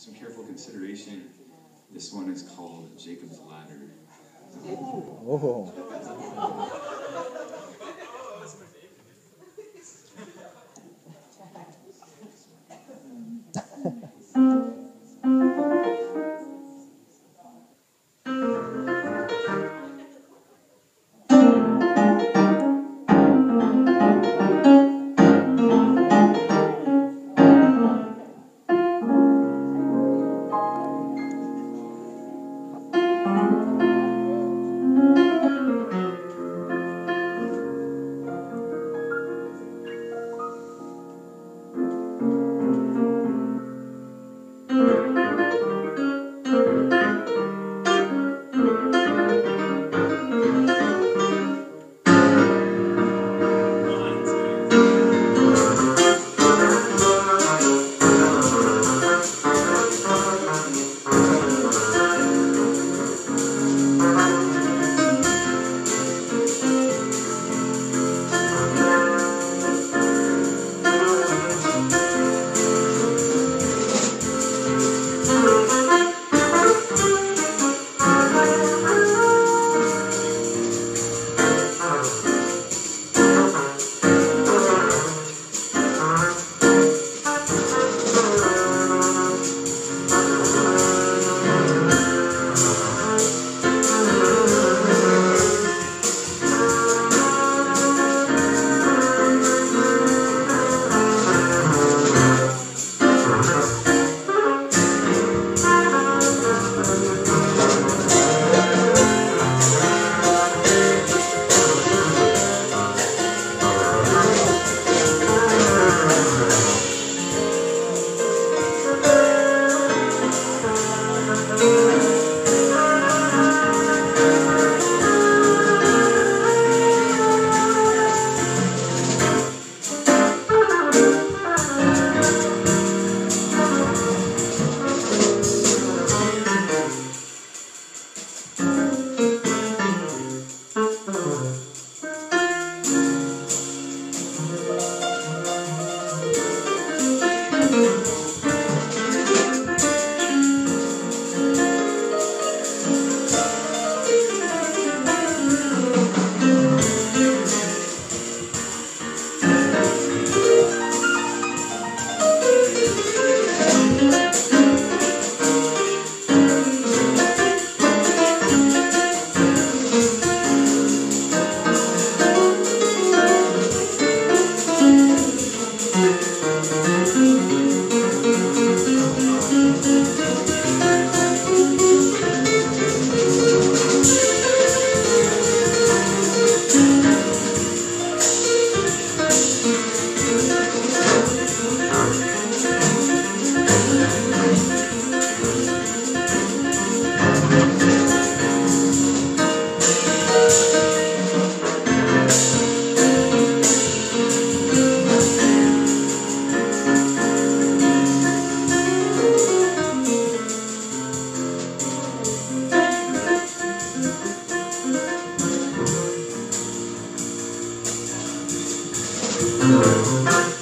some careful consideration, this one is called Jacob's Ladder. Oh. Música